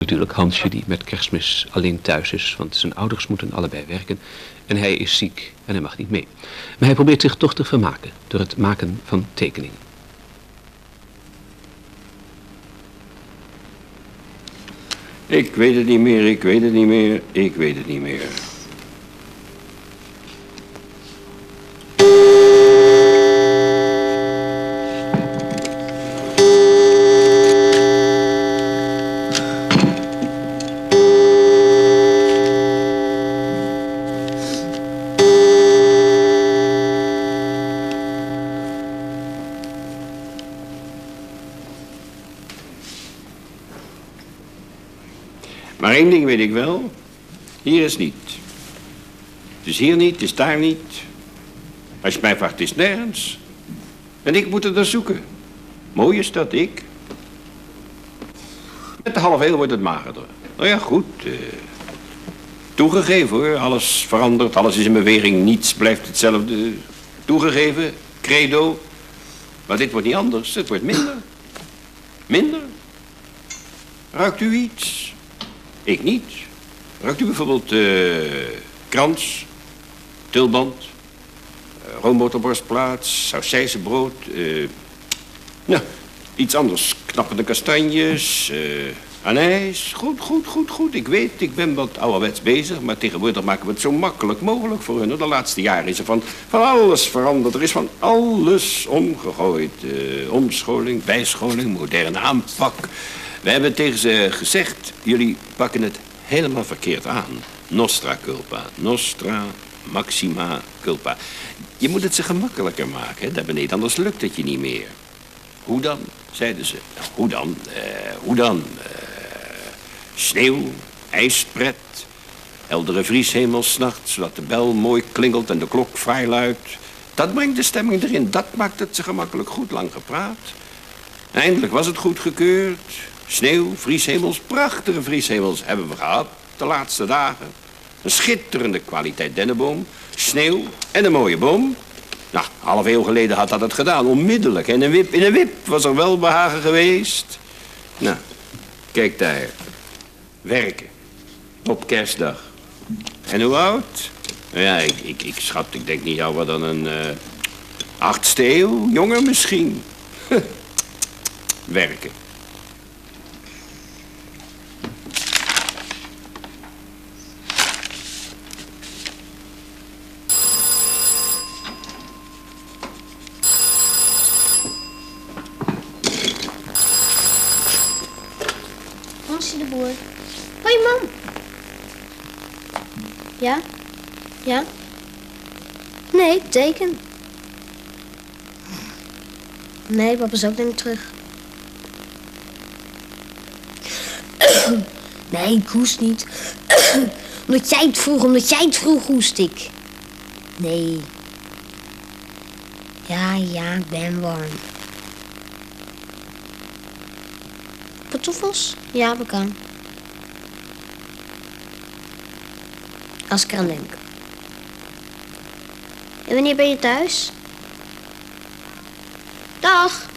Natuurlijk Hansje die met kerstmis alleen thuis is, want zijn ouders moeten allebei werken en hij is ziek en hij mag niet mee. Maar hij probeert zich toch te vermaken door het maken van tekeningen. Ik weet het niet meer, ik weet het niet meer, ik weet het niet meer. Wel. Hier is niet. Het is hier niet, het is daar niet. Als je mij vraagt, is nergens. En ik moet het er zoeken. Mooi is dat, ik. Met de half heel wordt het magerder. Nou ja, goed. eh, toegegeven hoor, alles verandert, alles is in beweging, niets blijft hetzelfde. Toegegeven, credo. Maar dit wordt niet anders, het wordt minder. Minder. Ruikt u iets? Ik niet. Ruikt u bijvoorbeeld eh krans, tulband, uh, roomboterborstplaats, sausijzenbrood, eh nou, iets anders. Knappende kastanjes, eh anijs. Goed, goed, goed, goed. Ik weet, ik ben wat ouderwets bezig, maar tegenwoordig maken we het zo makkelijk mogelijk voor hun. De laatste jaren is er van, van alles veranderd. Er is van alles omgegooid. Eh, omscholing, bijscholing, moderne aanpak. We hebben tegen ze gezegd, jullie pakken het helemaal verkeerd aan. Nostra culpa, nostra maxima culpa. Je moet het ze gemakkelijker maken, hè? daar beneden, anders lukt het je niet meer. Hoe dan, zeiden ze. Hoe dan? Eh, hoe dan? Eh, sneeuw, ijspret, heldere vrieshemel s'nachts, zodat de bel mooi klingelt en de klok fraai luidt. Dat brengt de stemming erin, dat maakt het ze gemakkelijk goed lang gepraat. Eindelijk was het goedgekeurd. Sneeuw, vrieshemels, prachtige vrieshemels hebben we gehad de laatste dagen. Een schitterende kwaliteit dennenboom, sneeuw en een mooie boom. Nou, half eeuw geleden had dat het gedaan, onmiddellijk. En een wip, in een wip was er wel behagen geweest. Nou, kijk daar. Werken. Op kerstdag. En hoe oud? Nou ja, ik, ik, ik schat, ik denk niet ouder dan een eh achtste eeuw. Jonger misschien. Werken. Hoi, mam. Ja? Ja? Nee, teken. Nee, papa is ook niet terug. Nee, ik hoest niet. omdat jij het vroeg, omdat jij het vroeg, hoest ik. Nee. Ja, ja, ik ben warm. Pantoffels? Ja, we kan. Als ik eraan denk. En wanneer ben je thuis? Dag.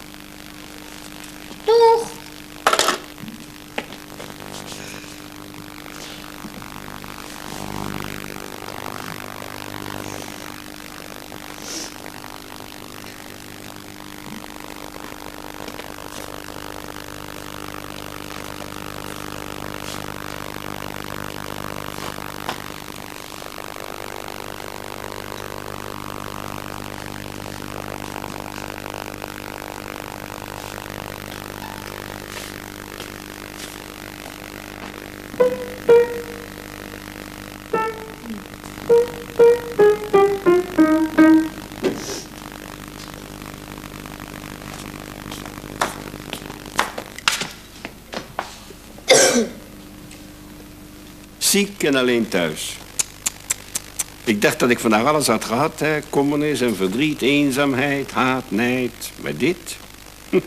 Ziek en alleen thuis. Ik dacht dat ik vandaag alles had gehad, hè. Kommernis en verdriet, eenzaamheid, haat, nijd. Maar dit?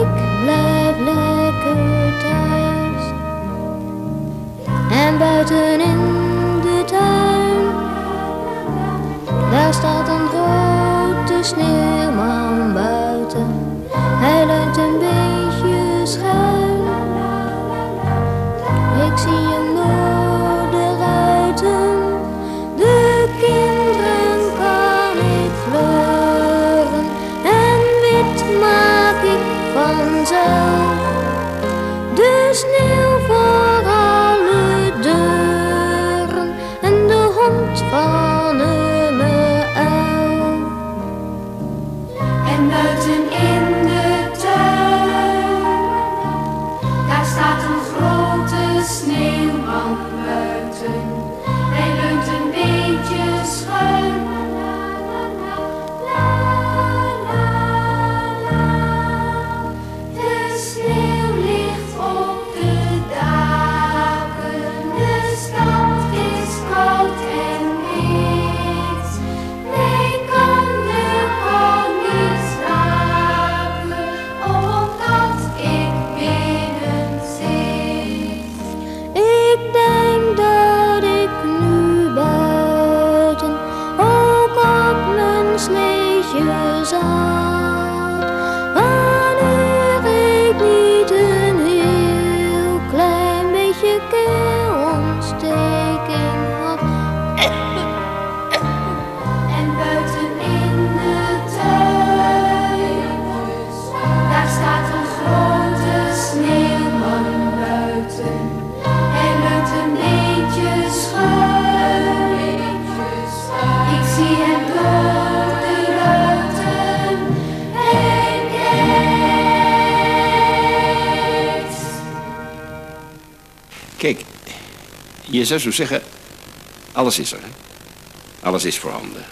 ik blijf lekker thuis. En buiten in de tuin, daar staat een grote sneeuwman buiten. Hij leunt een beetje schuin. Ik zie hem je zou zo zeggen, alles is er. Hè? Alles is voorhanden.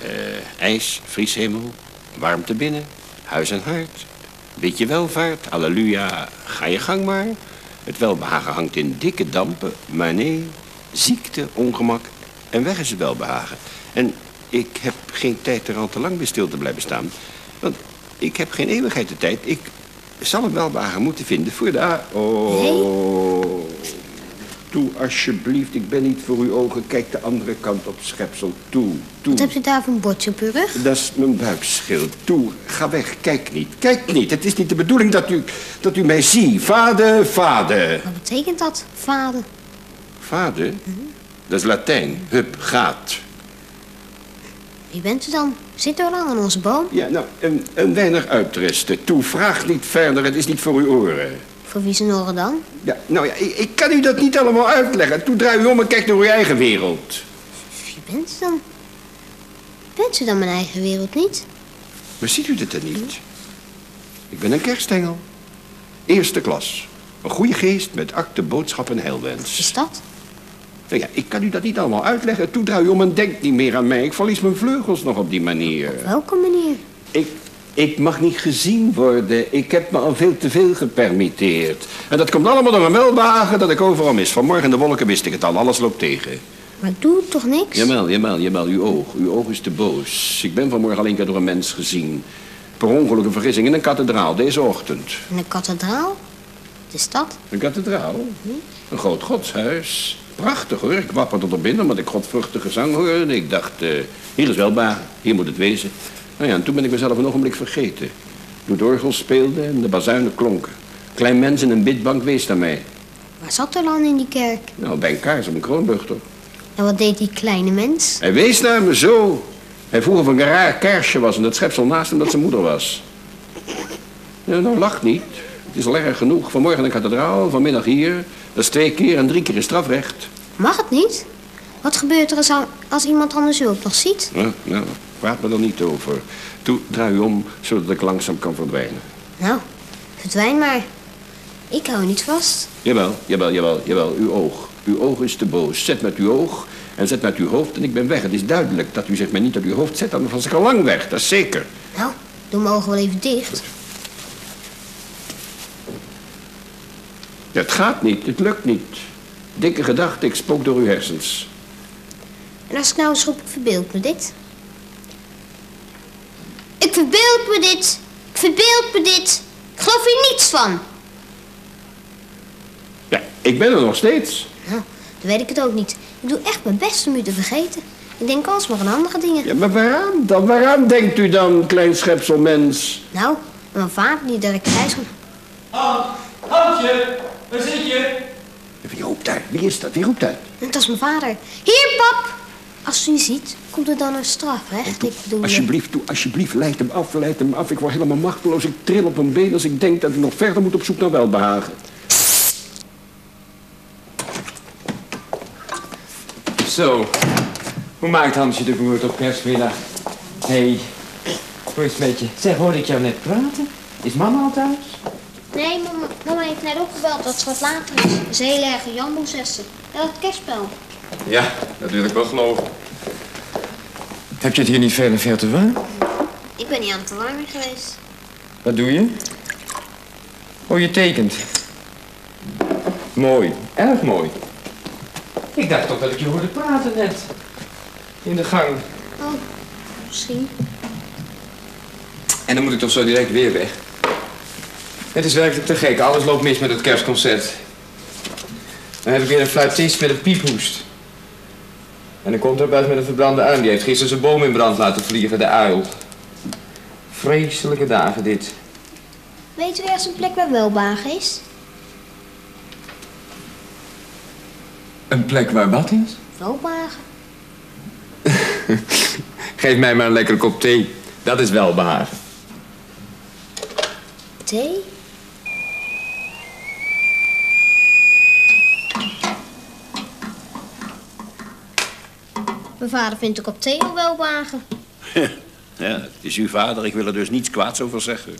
Eh, ijs, vrieshemel, warmte binnen, huis en haard. Beetje welvaart, halleluja, ga je gang maar. Het welbehagen hangt in dikke dampen, maar nee, ziekte, ongemak en weg is het welbehagen. En ik heb geen tijd er al te lang bij stil te blijven staan. Want ik heb geen eeuwigheid de tijd. Ik zal een welbehagen moeten vinden voor de... Oh, toe alsjeblieft, ik ben niet voor uw ogen. Kijk de andere kant op, schepsel. Toe, toe. Wat heb je daar voor een bordje rug? Dat is mijn buikschild. Toe, ga weg. Kijk niet. Kijk niet. Het is niet de bedoeling dat u, dat u mij ziet. Vader, vader. Wat betekent dat, vader? Vader? Dat is Latijn. Hup, gaat. Wie bent u dan? Zit u al lang aan onze boom? Ja, nou, een, een weinig uitrusten. Toe, vraag niet verder. Het is niet voor uw oren. Voor wie zijn oren dan? Ja, nou ja, ik, ik kan u dat niet allemaal uitleggen. Toe, draai u om en kijk naar uw eigen wereld. Wie bent u dan? Bent u dan mijn eigen wereld niet? Maar ziet u dit dan niet? Ik ben een kerstengel. Eerste klas. Een goede geest met akte, boodschap en heilwens. Is dat? Nou ja, ik kan u dat niet allemaal uitleggen. Toe draai u om en denk niet meer aan mij. Ik verlies mijn vleugels nog op die manier. Welke manier? Ik, ik mag niet gezien worden. Ik heb me al veel te veel gepermitteerd. En dat komt allemaal door mijn welbehagen dat ik overal mis. Vanmorgen in de wolken wist ik het al. Alles loopt tegen. Maar doe toch niks? Jawel, jawel, jawel. Uw oog. Uw oog is te boos. Ik ben vanmorgen alleen keer door een mens gezien. Per ongeluk een vergissing in een kathedraal deze ochtend. In een kathedraal? Wat is dat? Een kathedraal? Een groot godshuis. prachtig hoor. Ik wapperde er binnen omdat ik godvruchtige zang hoorde. Ik dacht, eh, hier is welbaar, hier moet het wezen. Nou ja, en toen ben ik mezelf een ogenblik vergeten. Toen de orgel speelde en de bazuinen klonken. Klein mens in een bidbank wees naar mij. Waar zat er dan in die kerk? Nou, bij een kaars op een kroonbuchter. En wat deed die kleine mens? Hij wees naar me zo. Hij vroeg of ik een raar kaarsje was en dat schepsel naast hem dat zijn moeder was. Ja, nou, lach niet. Het is al erg genoeg. Vanmorgen in de kathedraal, vanmiddag hier. Dat is twee keer en drie keer in strafrecht. Mag het niet? Wat gebeurt er als, als iemand anders u ook nog ziet? Ja, nou, praat me er niet over. Toe, draai u om, zodat ik langzaam kan verdwijnen. Nou, verdwijn maar. Ik hou niet vast. Jawel, jawel, jawel, jawel. Uw oog. Uw oog is te boos. Zet met uw oog en zet met uw hoofd en ik ben weg. Het is duidelijk dat u zich mij niet op uw hoofd zet, dan was ik al lang weg. Dat is zeker. Nou, doe mijn ogen wel even dicht. Het gaat niet, het lukt niet. Dikke gedachte, ik spook door uw hersens. En als ik nou eens roep, ik verbeeld me dit. Ik verbeeld me dit. Ik verbeeld me dit. Ik geloof hier niets van. Ja, ik ben er nog steeds. Nou, dan weet ik het ook niet. Ik doe echt mijn best om u te vergeten. Ik denk alsmaar aan andere dingen. Ja, maar waaraan dan? Waaraan denkt u dan, klein schepselmens? Nou, aan mijn vader die dat ik thuis kom. Hans, Hansje, waar zit je? Wie roept daar? Wie is dat? Wie roept daar? Dat is mijn vader. Hier, pap! Als u niet ziet, komt er dan een strafrecht. Ik bedoel... Alsjeblieft, toe, alsjeblieft, leid hem af, leid hem af. Ik word helemaal machteloos. Ik tril op mijn been als ik denk dat ik nog verder moet op zoek naar welbehagen. Zo, hoe maakt Hansje de boert op kerstmiddag? Hé, hey, hoe is het met je? Zeg, hoorde ik jou net praten? Is mama al thuis? Nee, mama, mama heeft net opgebeld dat ze wat later is. Dat is een erge jamboezessen. Dat het kerstspel. Ja, dat wil ik wel geloven. Heb je het hier niet veel en veel te warm? Ik ben niet aan het verwarmen geweest. Wat doe je? Oh, je tekent. Mooi, erg mooi. Ik dacht toch dat ik je hoorde praten net. In de gang. Oh, misschien. En dan moet ik toch zo direct weer weg. Het is werkelijk te gek. Alles loopt mis met het kerstconcert. Dan heb ik weer een fluitist met een piephoest. En dan komt er buiten met een verbrande uim. Die heeft gisteren zijn boom in brand laten vliegen, de uil. Vreselijke dagen dit. Weet u ergens een plek waar welbagen is? Een plek waar wat is? Welbagen. Geef mij maar een lekkere kop thee. Dat is wel behagen. Thee? Mijn vader vindt ook op thee al welbagen. Ja, het is uw vader. Ik wil er dus niets kwaads over zeggen.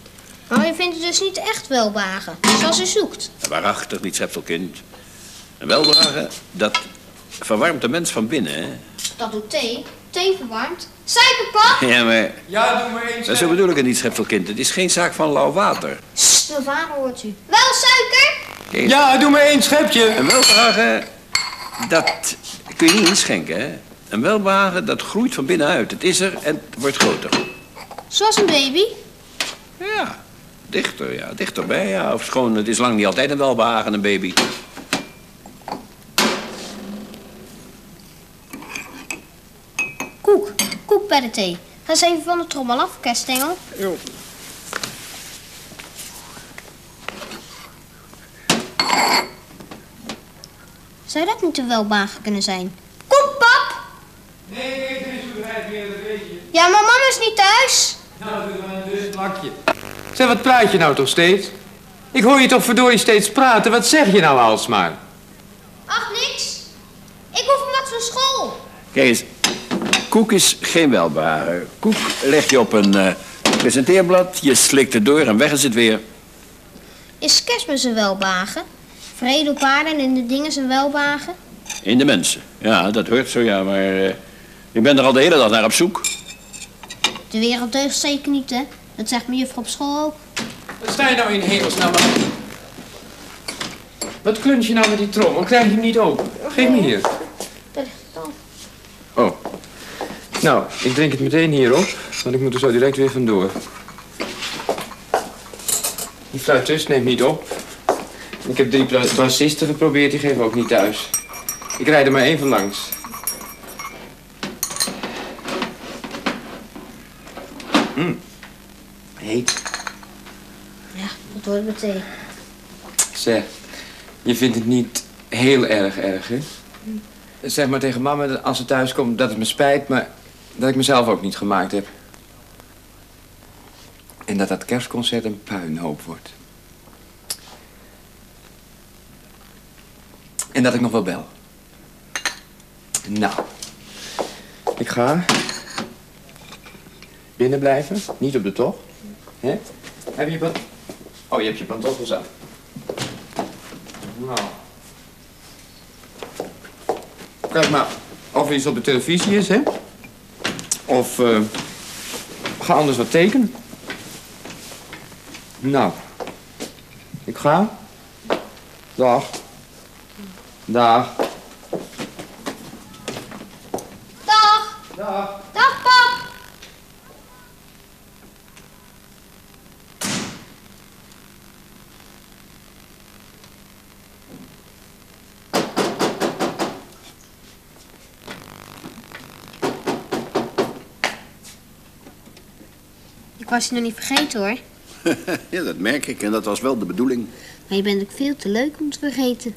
Maar je vindt het dus niet echt welbagen, zoals u zoekt. Waarachtig niet, schepselkind. En welbehagen, dat verwarmt de mens van binnen, hè? Dat doet thee. Thee verwarmt. Suikerpap! Ja, maar Ja, doe maar eens. zo bedoel ik het niet, schepselkind. Het is geen zaak van lauw water. Sst, mijn vader hoort u. Wel suiker? Kijk, Ja, doe maar één schepje. Een welbehagen, dat kun je niet inschenken, hè? Een welbehagen, dat groeit van binnenuit. Het is er en het wordt groter. Zoals een baby. Ja, dichter, ja, dichterbij, ja. Of schoon, het is lang niet altijd een welbehagen, een baby. Koek. Koek bij de thee. Ga eens even van de trommel af, kerstengel. Zou dat niet een welbagen kunnen zijn? Koek, pap! Nee, nee, het is bedrijf meer, dat weet je. Ja, maar mama is niet thuis. Nou, doe maar een plakje. Zeg, wat praat je nou toch steeds? Ik hoor je toch verdorie steeds praten. Wat zeg je nou alsmaar? Ach, niks. Ik hoef hem wat van school. Kijk eens, koek is geen welbehagen. Koek leg je op een eh, presenteerblad, je slikt het door en weg is het weer. Is kerstmis een welbagen? Vrede op aarde en in de dingen zijn welbagen? In de mensen. Ja, dat hoort zo, ja, maar eh, ik ben er al de hele dag naar op zoek. De wereld deugt zeker niet, hè? Dat zegt mijn juffrouw op school ook. Wat sta je nou in hemelsnaam aan? Wat kluns je nou met die trommel? Krijg je hem niet open? Geef me hier. Daar ligt het al. Oh. Nou, ik drink het meteen hierop, want ik moet er zo direct weer vandoor. Die fluitist neemt niet op. Ik heb drie bassisten geprobeerd, die geven ook niet thuis. Ik rijd er maar even langs. Mm. Heet. Ja, dat wordt met thee. Zeg, je vindt het niet heel erg erg, hè? Zeg maar tegen mama dat als ze thuis komt dat het me spijt, maar dat ik mezelf ook niet gemaakt heb. En dat dat kerstconcert een puinhoop wordt. En dat ik nog wel bel. Nou, ik ga binnen blijven, niet op de tocht. Hè? Heb je je pan... Oh, je hebt je pantoffels aan. Nou. Kijk maar of er iets op de televisie is, hè? Of eh, ga anders wat tekenen. Nou. Ik ga. Dag. Dag! Dag. Dag, pap! Ik was je nog niet vergeten hoor. ja, dat merk ik en dat was wel de bedoeling. Maar je bent ook veel te leuk om te vergeten.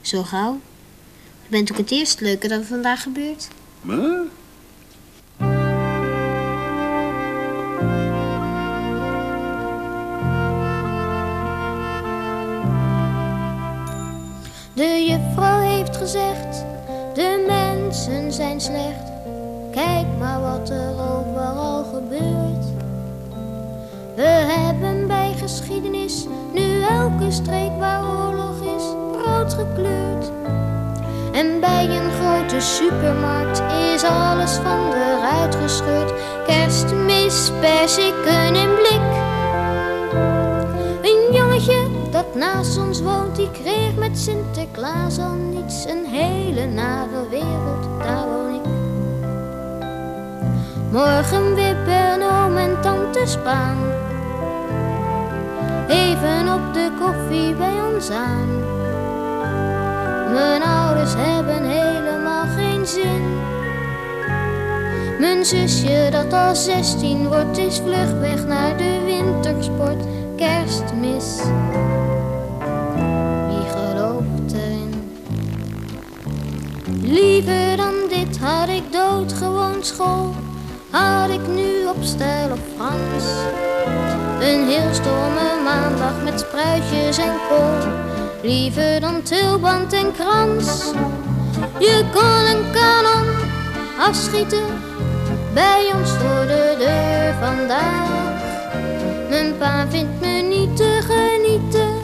Zo gauw. Je bent ook het eerste leuke dat er vandaag gebeurt. Maar? Geschiedenis nu elke streek waar oorlog is rood gekleurd. En bij een grote supermarkt is alles van de ruit gescheurd. Kerstmis, perziken in blik. Een jongetje dat naast ons woont, die kreeg met Sinterklaas al niets. Een hele nare wereld, daar woon ik. Morgen wippen oom en tante Spaan. Even op de koffie bij ons aan. Mijn ouders hebben helemaal geen zin. Mijn zusje dat al 16 wordt is vlug weg naar de wintersport kerstmis. Wie gelooft erin? Liever dan dit had ik doodgewoon school. Had ik nu op stijl of Frans. Een heel stomme maandag met spruitjes en kool. Liever dan tulband en krans. Je kon een kanon afschieten bij ons voor de deur vandaag. Mijn pa vindt me niet te genieten.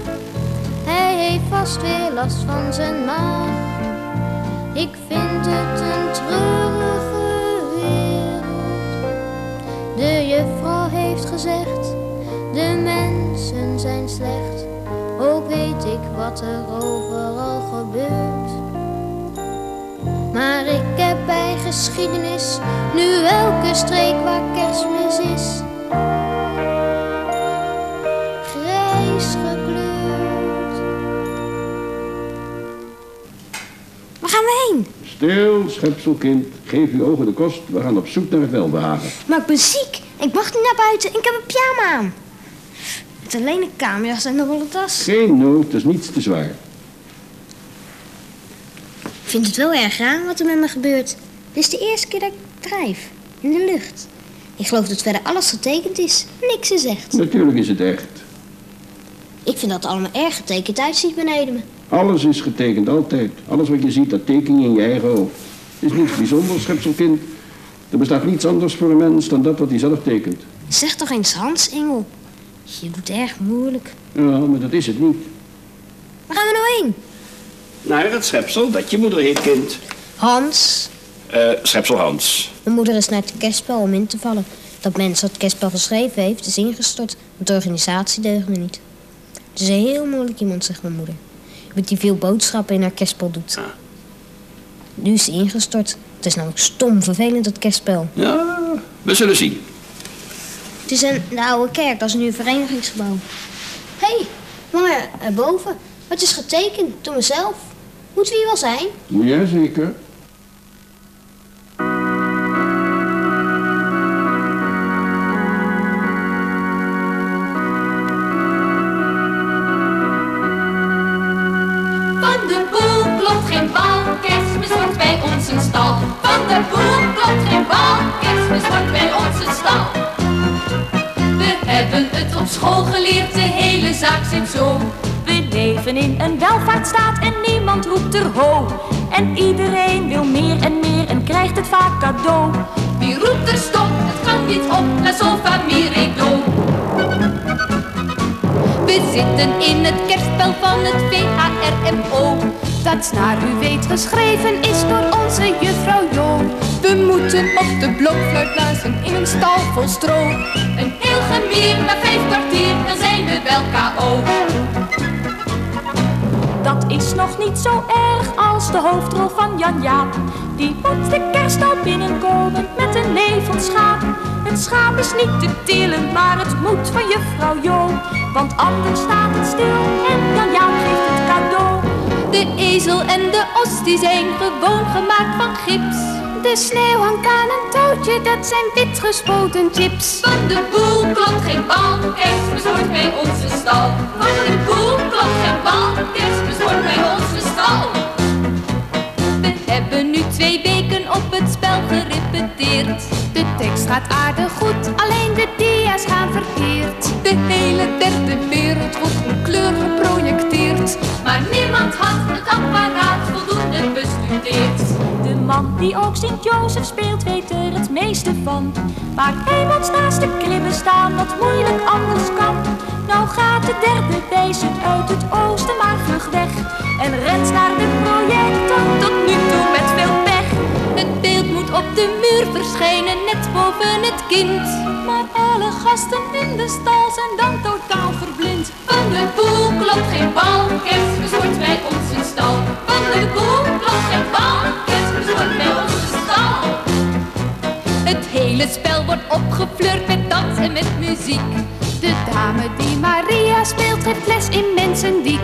Hij heeft vast weer last van zijn maag. Ik vind het een treurige wereld. De juffrouw heeft gezegd, de mensen zijn slecht. Ook weet ik wat er overal gebeurt. Maar ik heb bij geschiedenis nu elke streek waar kerstmis is. Grijs gekleurd. Waar gaan we heen? Stil, schepselkind. Geef uw ogen de kost. We gaan op zoek naar het welbehagen. Maar ik ben ziek. Ik mag niet naar buiten. Ik heb een pyjama aan. Alleen een kamerjas en een wollen tas. Geen nood, het is niets te zwaar. Ik vind het wel erg raar wat er met me gebeurt. Dit is de eerste keer dat ik drijf. In de lucht. Ik geloof dat verder alles getekend is. Niks is echt. Natuurlijk is het echt. Ik vind dat het allemaal erg getekend uitziet beneden me. Alles is getekend, altijd. Alles wat je ziet, dat teken je in je eigen hoofd. Het is niets bijzonders, schepselkind. Er bestaat niets anders voor een mens dan dat wat hij zelf tekent. Zeg toch eens Hans, Engel. Je doet erg moeilijk. Ja, maar dat is het niet. Waar gaan we nou heen? Naar het schepsel dat je moeder heet, kind. Hans. Eh, schepsel Hans. Mijn moeder is naar het kerstspel om in te vallen. Dat mens dat het kerstspel geschreven heeft, is ingestort. Want de organisatie deugde niet. Het is een heel moeilijk iemand, zegt mijn moeder. Iemand die veel boodschappen in haar kerstspel doet. Ah. Nu is hij ingestort. Het is namelijk stom vervelend, dat kerstspel. Ja, we zullen zien. Het is een, de oude kerk, dat is nu een verenigingsgebouw. Hé, hey, maar erboven. Het is getekend door mezelf. Moeten we hier wel zijn? Jazeker. Van de boel klopt geen bal, kerstmis wordt bij ons een stal. Van de boel school de hele zaak zit zo. We leven in een welvaartsstaat en niemand roept er ho. En iedereen wil meer en meer en krijgt het vaak cadeau. Wie roept er stop, het kan niet op, la sol fa mi re do. We zitten in het kerstspel van het VHRMO. Dat naar u weet geschreven is door onze juffrouw Jo. We moeten op de blokfluit blazen in een stal vol stro. Een heel gemier, na vijf kwartier, dan zijn we wel KO. Dat is nog niet zo erg als de hoofdrol van Jan Jaap. Die moet de kerststal binnenkomen met een levend schaap. Het schaap is niet te tillen, maar het moet van juffrouw Jo. Want anders staat het stil en Jan Jaap geeft het. De ezel en de os, die zijn gewoon gemaakt van gips. De sneeuw hangt aan een touwtje, dat zijn wit gespoten chips. Van de boel klopt geen bal, kerstmis hoort bij onze stal. Van de boel klopt geen bal, kerstmis hoort bij onze stal. We hebben nu twee weken op het spel gerepeteerd. De tekst gaat aardig goed, alleen de dia's gaan verkeerd. De hele derde wereld die ook Sint-Jozef speelt weet er het meeste van. Maar hij moet naast de kribben staan, wat moeilijk anders kan. Nou gaat de derde wijzer uit het oosten maar vlug weg. En rent naar de projector, tot nu toe met veel pech. Het beeld moet op de muur verschijnen, net boven het kind. Maar alle gasten in de stal zijn dan totaal verblind. Van de boel klopt geen bal, kerstmis hoort bij ons in stal. Het spel wordt opgefleurd met dans en met muziek. De dame die Maria speelt geeft les in mensendiek.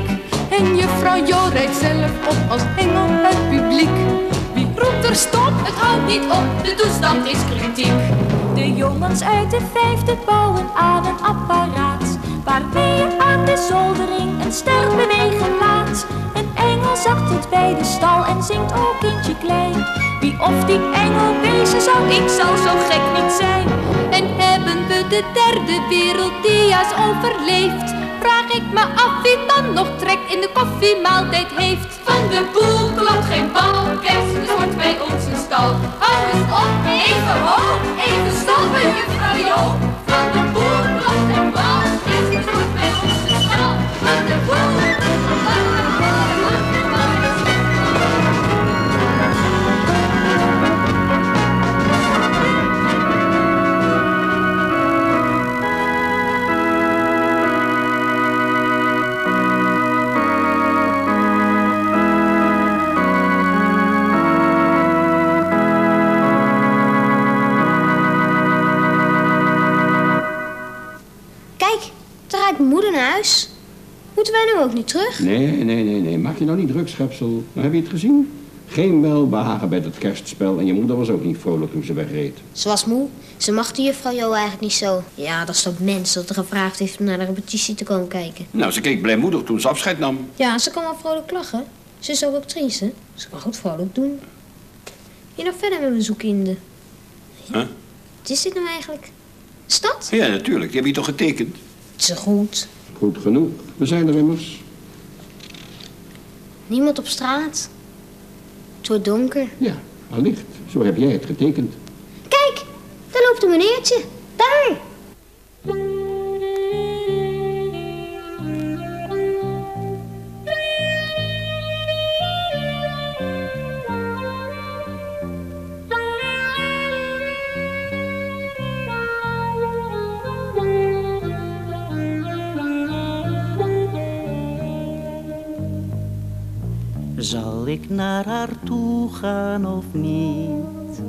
En juffrouw Jo rijdt zelf op als engel het publiek. Wie roept er stop, het houdt niet op, de toestand is kritiek. De jongens uit de vijfde bouwen aan een apparaat. Waarmee je aan de zoldering een ster. Zakt tot bij de stal en zingt o kindje klein. Wie of die engel wezen zou, ik zou zo gek niet zijn. En hebben we de derde werelddia's overleefd? Vraag ik me af wie dan nog trek in de koffiemaaltijd heeft. Van de boel klopt geen bal, kerstmis hoort bij ons ook niet terug? Nee, nee, nee, nee. Maak je nou niet druk, schepsel. Maar heb je het gezien? Geen welbehagen bij dat kerstspel en je moeder was ook niet vrolijk toen ze wegreed. Ze was moe. Ze mag de juffrouw Jo eigenlijk niet zo. Ja, dat is toch mens dat er gevraagd heeft om naar de repetitie te komen kijken. Nou, ze keek blijmoedig toen ze afscheid nam. Ja, ze kan wel vrolijk lachen. Ze is ook actrice. Ze kan goed vrolijk doen. Hier nog verder met mijn zoekinde. Huh? Wat is dit nou eigenlijk? Stad? Ja, natuurlijk. Die heb je toch getekend? Te goed. Goed genoeg. We zijn er immers. Niemand op straat. Het wordt donker. Ja, allicht. Zo heb jij het getekend. Kijk, daar loopt een meneertje. Daar. Ik naar haar toe gaan of niet?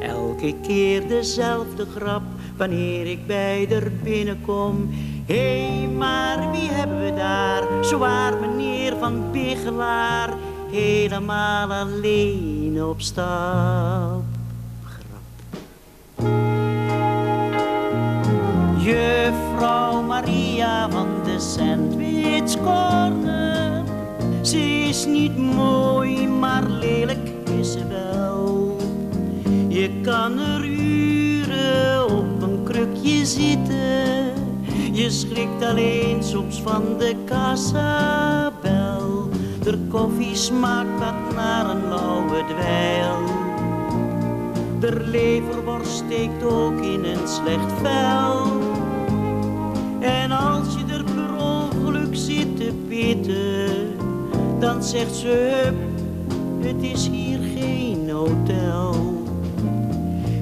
Elke keer dezelfde grap wanneer ik bij haar binnenkom. Hé, hey, maar wie hebben we daar? Zwaar meneer van Bigelaar, helemaal alleen op stap. Juffrouw Maria van de Sandwich Corner. Ze is niet mooi, maar lelijk is ze wel. Je kan er uren op een krukje zitten. Je schrikt alleen soms van de kassabel. De koffie smaakt wat naar een lauwe dweil. De leverworst steekt ook in een slecht vel. En als je er per ongeluk zit te pitten, dan zegt ze, hup, het is hier geen hotel.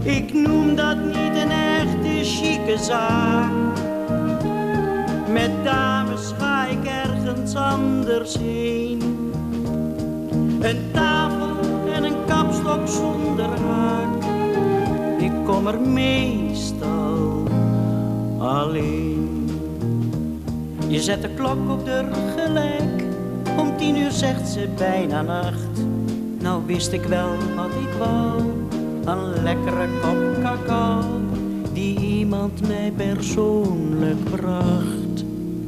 Ik noem dat niet een echte chique zaak. Met dames ga ik ergens anders heen. Een tafel en een kapstok zonder haak. Ik kom er meestal alleen. Je zet de klok op de gelijk. Tien uur zegt ze bijna nacht. Nou wist ik wel wat ik wou. Een lekkere kop cacao. Die iemand mij persoonlijk bracht.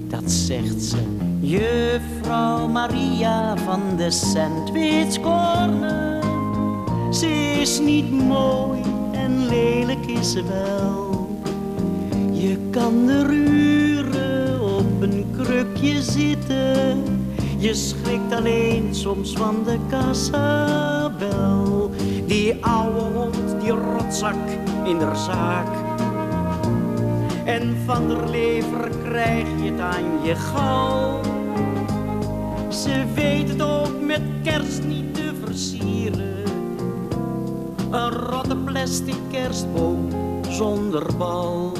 Dat zegt ze. Juffrouw Maria van de Sandwich Corner. Ze is niet mooi en lelijk is ze wel. Je kan er uren op een krukje zitten. Je schrikt alleen soms van de kassabel. Die oude hond, die rotzak in de zaak. En van der lever krijg je het aan je gal. Ze weet het ook met kerst niet te versieren. Een rotte plastic kerstboom zonder bal.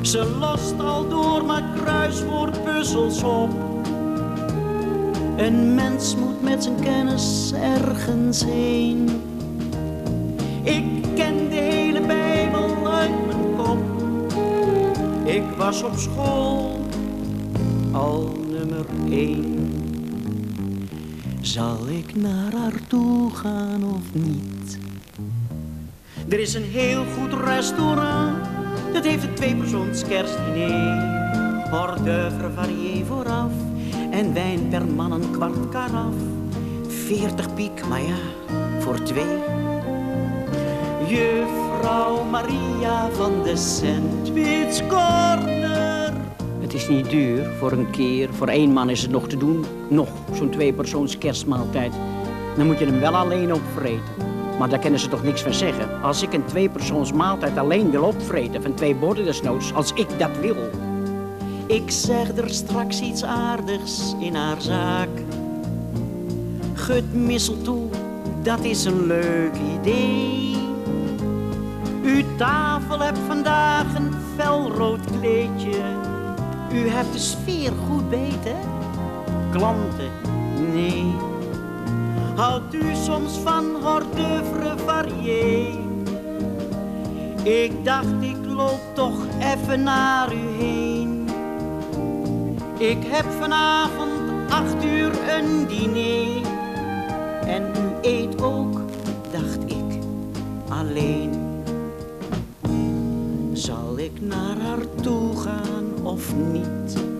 Ze lost al door maar kruiswoordpuzzels op. Een mens moet met zijn kennis ergens heen. Ik ken de hele Bijbel uit mijn kop. Ik was op school al nummer één. Zal ik naar haar toe gaan of niet? Er is een heel goed restaurant. Dat heeft een tweepersoons kerstdiner. Hors d'oeuvre varié vooraf. En wijn per man een kwart karaf. Veertig piek, maar ja, voor twee. Juffrouw Maria van de Sandwich Corner. Het is niet duur voor een keer. Voor één man is het nog te doen. Nog zo'n tweepersoons kerstmaaltijd. Dan moet je hem wel alleen opvreten. Maar daar kunnen ze toch niks van zeggen. Als ik een tweepersoons maaltijd alleen wil opvreten van twee borden desnoods, als ik dat wil. Ik zeg er straks iets aardigs in haar zaak. Gut misseltoe, dat is een leuk idee. Uw tafel hebt vandaag een felrood kleedje. U hebt de sfeer goed beter. Klanten, nee. Houdt u soms van hors varié? Ik dacht ik loop toch even naar u heen. Ik heb vanavond acht uur een diner. En eet ook, dacht ik, alleen. Zal ik naar haar toe gaan of niet?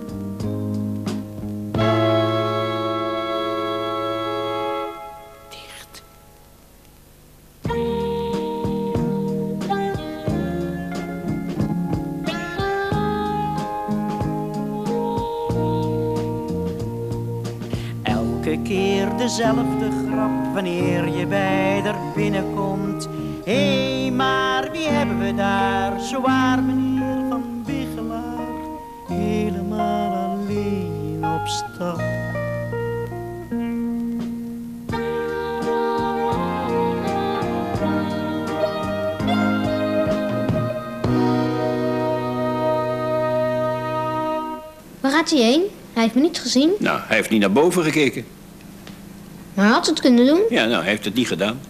Elke keer dezelfde grap wanneer je bij er binnenkomt. Hé, hey, maar wie hebben we daar? Zwaar meneer van Bigelaar, helemaal alleen op stap. Waar gaat hij heen? Hij heeft me niet gezien. Nou, hij heeft niet naar boven gekeken. Maar hij had het kunnen doen. Ja, nou, hij heeft het niet gedaan.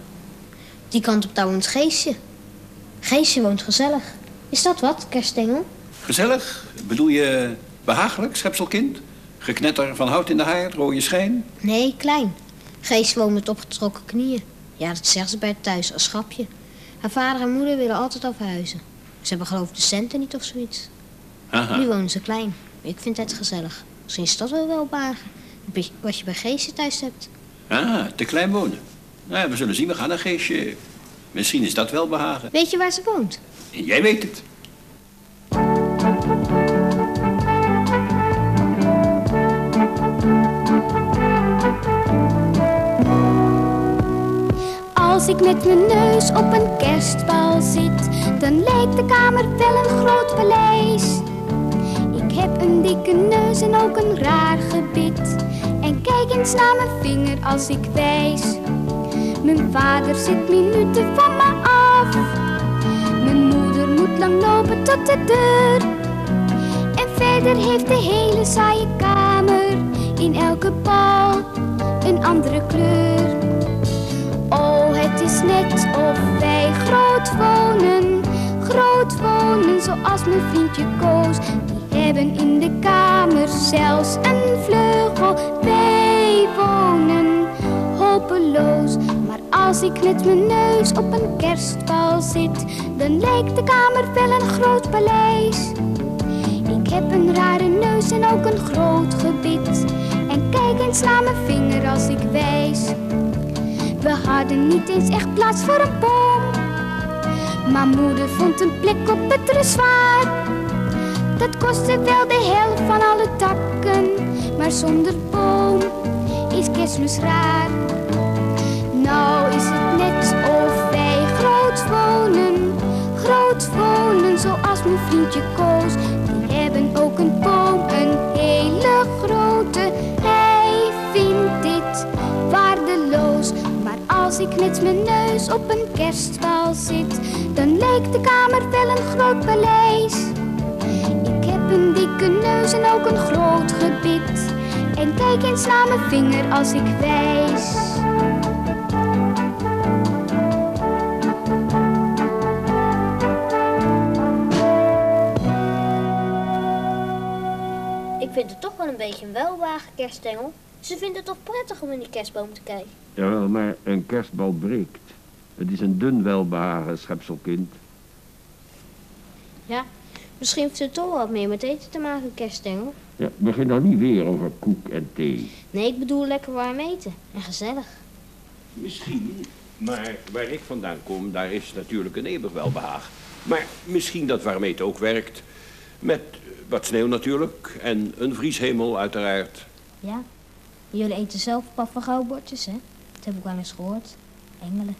Die kant op touw ons Geesje. Geesje woont gezellig. Is dat wat, kerstengel? Gezellig? Bedoel je behagelijk, schepselkind? Geknetter van hout in de haard, rode schijn? Nee, klein. Gees woont met opgetrokken knieën. Ja, dat zegt ze bij het thuis als schapje. Haar vader en moeder willen altijd al verhuizen. Ze hebben geloof ik de centen niet of zoiets. Aha. Nu wonen ze klein. Ik vind het gezellig. Misschien is dat wel wel bagen. Wat je bij Geesje thuis hebt. Ah, te klein wonen. Nou, we zullen zien, we gaan naar Geesje. Misschien is dat wel behagen. Weet je waar ze woont? Jij weet het. Als ik met mijn neus op een kerstbal zit, dan lijkt de kamer wel een groot paleis. Ik heb een dikke neus en ook een raar gebit. Eens naar mijn vinger als ik wijs. Mijn vader zit minuten van me af. Mijn moeder moet lang lopen tot de deur. En verder heeft de hele saaie kamer in elke bal een andere kleur. Oh, het is net of wij groot wonen, groot wonen zoals mijn vriendje Koos. Die hebben in de kamer zelfs een vleugel. Wonen hopeloos, maar als ik met mijn neus op een kerstbal zit, dan lijkt de kamer wel een groot paleis. Ik heb een rare neus en ook een groot gebit. En kijk eens naar mijn vinger als ik wijs. We hadden niet eens echt plaats voor een boom. Maar moeder vond een plek op het dressoir. Dat kostte wel de helft van alle takken. Maar zonder boom is kerstmis raar. Nou is het net of wij groot wonen. Groot wonen zoals mijn vriendje Koos. Die hebben ook een boom, een hele grote. Hij vindt dit waardeloos. Maar als ik met mijn neus op een kerstbal zit, dan lijkt de kamer wel een groot paleis. Ik heb een dikke neus en ook een groot gebit. En kijk eens naar mijn vinger als ik wijs. Ik vind het toch wel een beetje een welwagen kerststengel. Ze vindt het toch prettig om in die kerstboom te kijken. Jawel, maar een kerstbal breekt. Het is een dun welbehagen, schepselkind. Ja, misschien heeft ze toch wat meer met eten te maken, kerststengel. Ja, begin nou niet weer over koek en thee. Nee, ik bedoel lekker warm eten. En gezellig. Misschien, maar waar ik vandaan kom, daar is natuurlijk een eeuwig welbehagen. Maar misschien dat warm eten ook werkt. Met wat sneeuw natuurlijk en een vrieshemel uiteraard. Ja, jullie eten zelf papegaubordjes, hè? Dat heb ik wel eens gehoord. Engelen.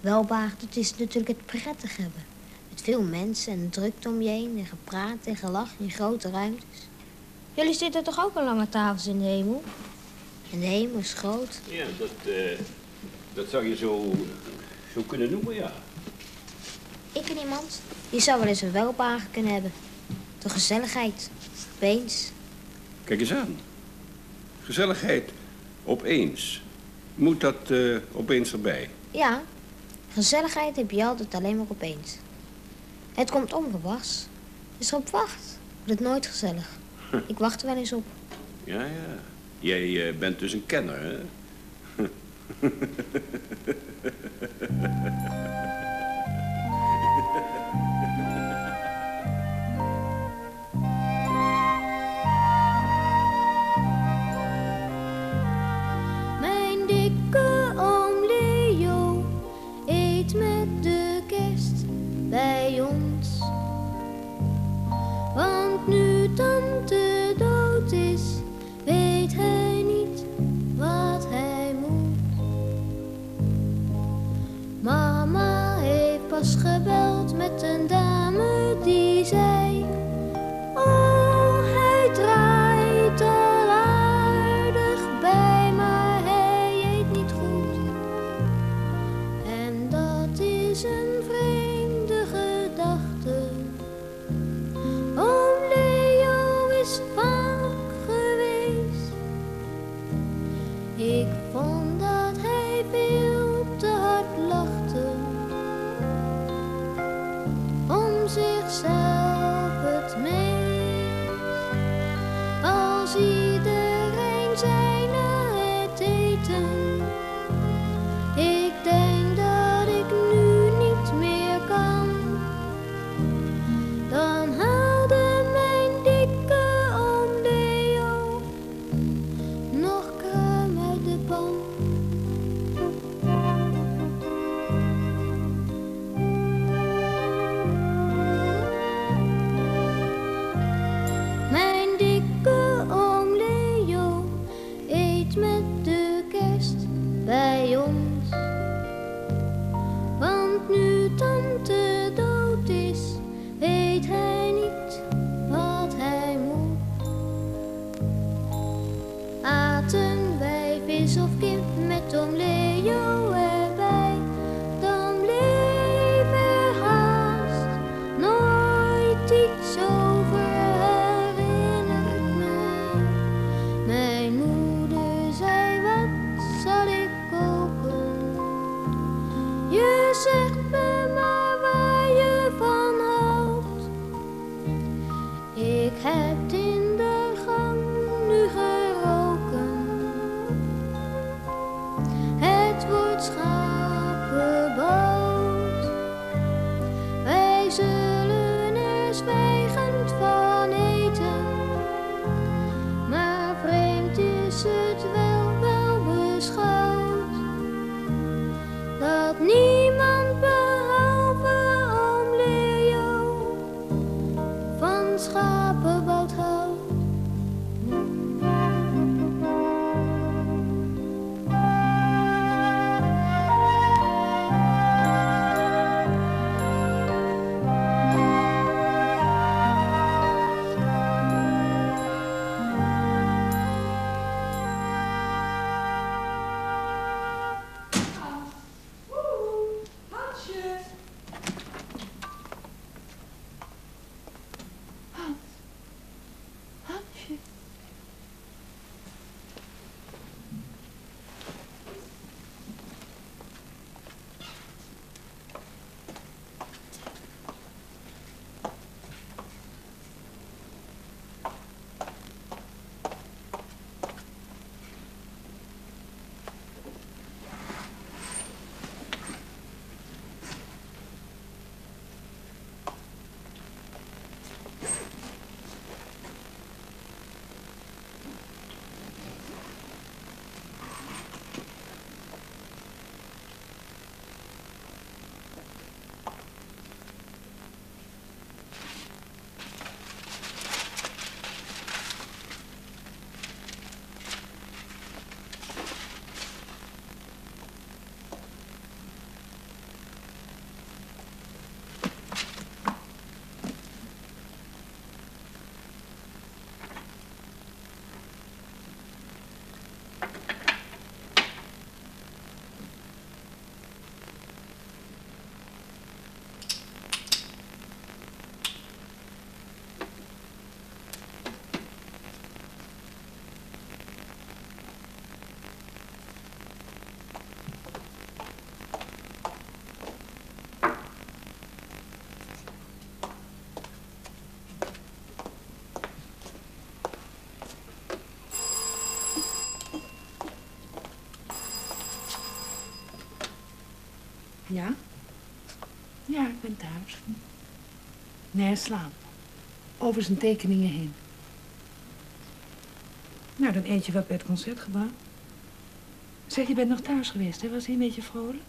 Welbaard, het is natuurlijk het prettig hebben. Met veel mensen en drukte om je heen en gepraat en gelach in grote ruimtes. Jullie zitten toch ook aan lange tafels in de hemel? En de hemel is groot. Ja, dat, eh, dat zou je zo, zo kunnen noemen, ja. Ik ken iemand die zou wel eens een welbagen kunnen hebben. De gezelligheid. Opeens. Kijk eens aan. Gezelligheid. Opeens. Moet dat eh, opeens erbij? Ja, gezelligheid heb je altijd alleen maar opeens. Het komt onverwachts. Als je erop wacht, wordt het nooit gezellig. Ik wacht er wel eens op. Ja, ja. Jij eh, bent dus een kenner, hè? Ja? Ja, ik ben thuis. Nee, slaap. Over zijn tekeningen heen. Nou, dan eet je wat bij het concertgebouw. Zeg, je bent nog thuis geweest, hè? Was hij een beetje vrolijk?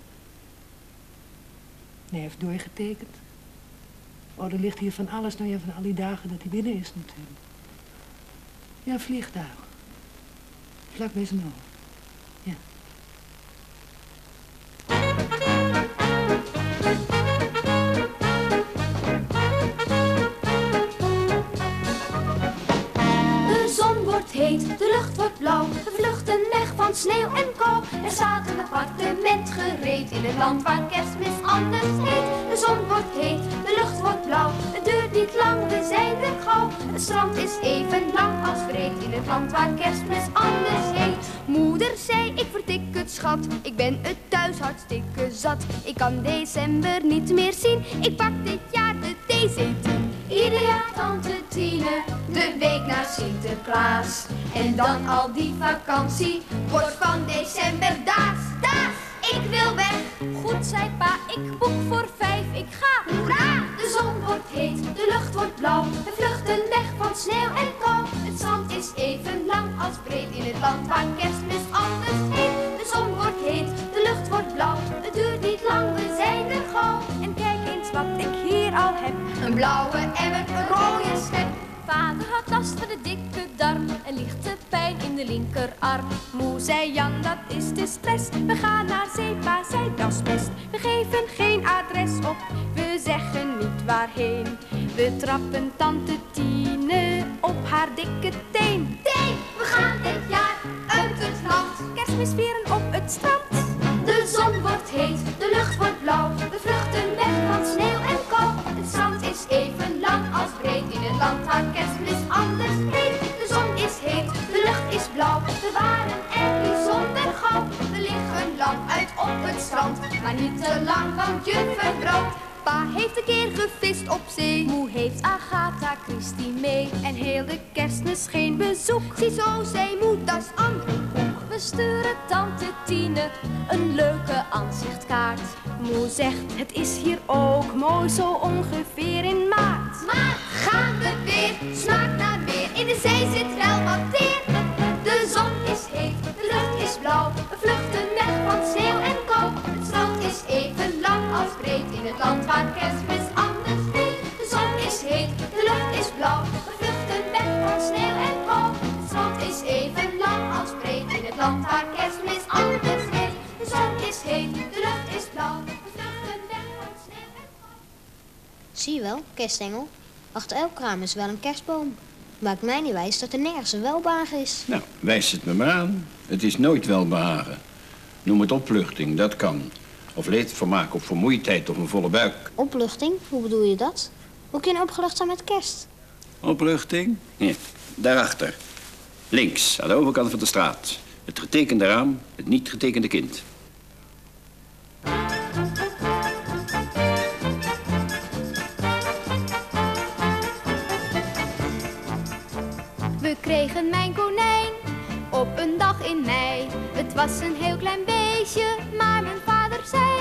Nee, heeft doorgetekend. Oh, er ligt hier van alles, nou ja, van al die dagen dat hij binnen is natuurlijk. Ja, vliegtuig. Vlak bij zijn hoofd. In het land waar kerstmis anders heet. De zon wordt heet, de lucht wordt blauw. Het duurt niet lang, we zijn er gauw. Het strand is even lang als breed in het land waar kerstmis anders heet. Moeder zei, ik vertik het schat. Ik ben het thuis hartstikke zat. Ik kan december niet meer zien. Ik pak dit jaar de DC10. Ieder jaar tante kantine, de week na Sinterklaas. En dan al die vakantie wordt van december daas, daas. Ik wil weg. Goed, zei pa, ik boek voor vijf, ik ga. De zon wordt heet, de lucht wordt blauw. We vluchten weg van sneeuw en kou. Het zand is even lang als breed in het land waar kerstmis anders heet. De zon wordt heet, de lucht wordt blauw. Het duurt niet lang, we zijn er gauw. En kijk eens wat ik hier al heb. Een blauwe emmer, een rode schep. Vader had last van de dikke darm en lichte pijn in de linkerarm. Moe zei Jan, dat is de stress. We gaan naar Zeepa, zei dat is best. We geven geen adres op, we zeggen niet waarheen. We trappen tante Tine op haar dikke teen. Teen, we gaan dit jaar uit het land. Kerstmis vieren op het strand. De zon wordt heet, de lucht wordt blauw. We vluchten weg van sneeuw zand is even lang als breed in het land waar kerstmis anders heet. De zon is heet, de lucht is blauw. We waren er bijzonder gauw. We liggen lang uit op het strand, maar niet te lang, want je verbrandt. Pa heeft een keer gevist op zee. Moe heeft Agatha Christie mee. En heel de kerstmis geen bezoek. Ziezo, zei moe, dat is andere sturen tante Tine een leuke aanzichtkaart. Moe zegt, het is hier ook mooi zo ongeveer in maart. Maar gaan we weer, smaakt naar meer. In de zee zit wel wat teer. De zon is heet, de lucht is blauw. We vluchten weg van sneeuw en kou. Het strand is even lang als breed in het land waar kerstmis Zie je wel, kerstengel? Achter elk raam is wel een kerstboom. Maakt mij niet wijs dat er nergens een welbehagen is. Nou, wijs het me maar aan. Het is nooit welbehagen. Noem het opluchting, dat kan. Of leedvermaak of vermoeidheid of een volle buik. Opluchting, hoe bedoel je dat? Hoe kun je opgelucht zijn met kerst? Opluchting? Ja, daarachter. Links, aan de overkant van de straat. Het getekende raam, het niet getekende kind. Kregen mijn konijn op een dag in mei. Het was een heel klein beestje, maar mijn vader zei: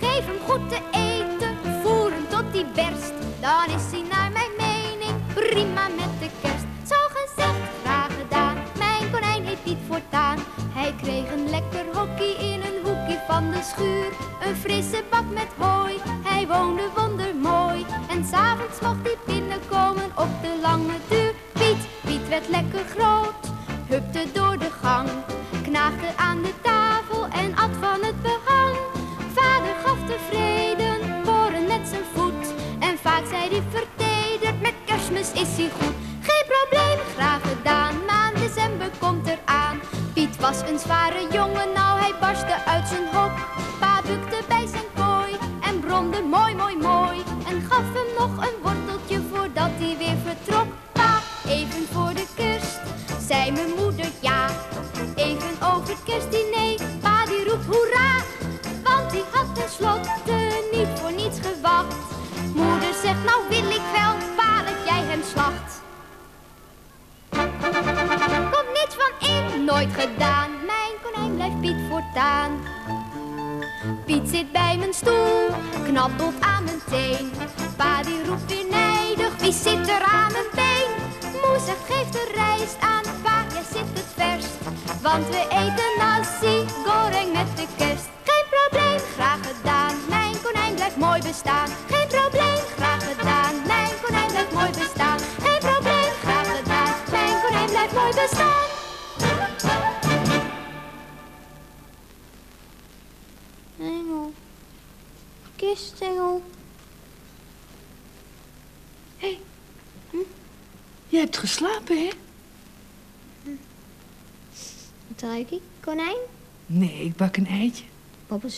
Geef hem goed te eten, voer hem tot die berst. Dan is hij naar mijn mening prima met de kerst. Zo gezegd, graag gedaan. Mijn konijn heet Piet voortaan. Hij kreeg een lekker hockey in een hoekje van de schuur. Een frisse bak met hooi, hij woonde wondermooi. En s'avonds mocht hij binnenkomen op de lange duur. Piet, werd lekker groot, hupte door de gang. Knaagde aan de tafel en at van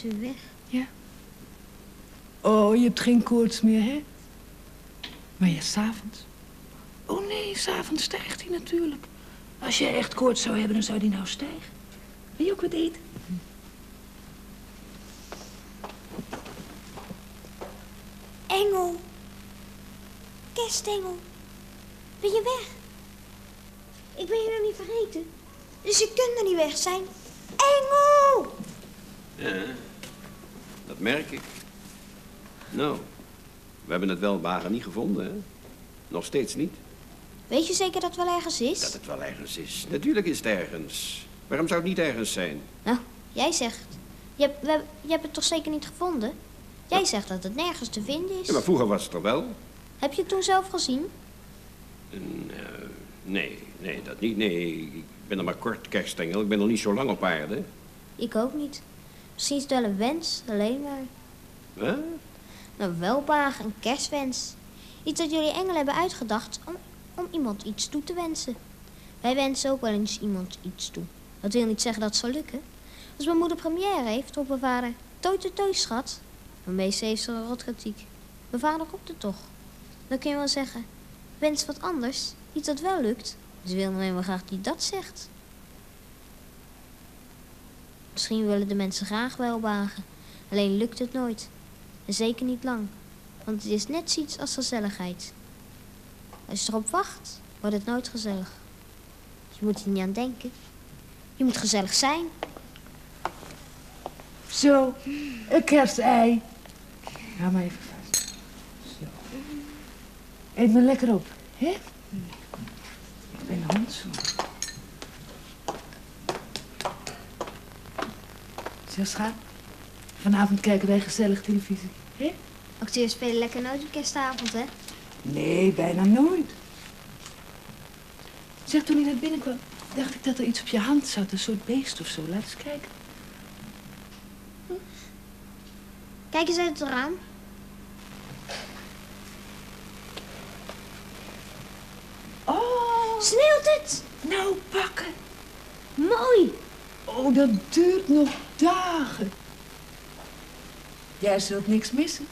Weer weg. Ja. Oh, je hebt geen koorts meer, hè? Maar ja, s'avonds. Oh nee, s'avonds stijgt hij natuurlijk. Als jij echt koorts zou hebben, dan zou die nou stijgen. Wil je ook wat eten? Engel. Kerstengel. Ben je weg? Ik ben je nog niet vergeten. Dus je kunt er niet weg zijn. Engel! Ja, dat merk ik. Nou, we hebben het wel wagen niet gevonden, hè? Nog steeds niet. Weet je zeker dat het wel ergens is? Dat het wel ergens is. Natuurlijk is het ergens. Waarom zou het niet ergens zijn? Nou, jij zegt. Je hebt, we, je hebt het toch zeker niet gevonden? Jij zegt dat het nergens te vinden is. Ja, maar vroeger was het er wel. Heb je het toen zelf gezien? En, eh, nee, nee, dat niet. Nee, ik ben er maar kort, kerstengel. Ik ben nog niet zo lang op aarde. Ik ook niet. Misschien is het wel een wens, alleen maar. Wat? Een welbaag, een kerstwens. Iets dat jullie engelen hebben uitgedacht om, om iemand iets toe te wensen. Wij wensen ook wel eens iemand iets toe. Dat wil niet zeggen dat het zal lukken. Als mijn moeder première heeft, roept mijn vader... Toi, toi, toi, schat. Mijn meester heeft zo'n rotkritiek. Mijn vader roept het toch. Dan kun je wel zeggen... Wens wat anders. Iets dat wel lukt. Dus wil alleen maar graag die dat zegt. Misschien willen de mensen graag welbagen. Alleen lukt het nooit. En zeker niet lang. Want het is net zoiets als gezelligheid. Als je erop wacht, wordt het nooit gezellig. Je moet er niet aan denken. Je moet gezellig zijn. Zo, een kerstei. Ga maar even vast. Zo. Eet maar lekker op, hè? Ik ben handschoen. Zo, schat. Vanavond kijken wij gezellig televisie, hè? Acteurs spelen lekker nooit op kerstavond, hè? Nee, bijna nooit. Zeg, toen ik net binnenkwam, dacht ik dat er iets op je hand zat. Een soort beest of zo. Laat eens kijken. Kijk eens uit het raam. Oh! Sneeuwt het? Nou, pakken. Mooi. Oh, dat duurt nog dagen. Jij zult niks missen.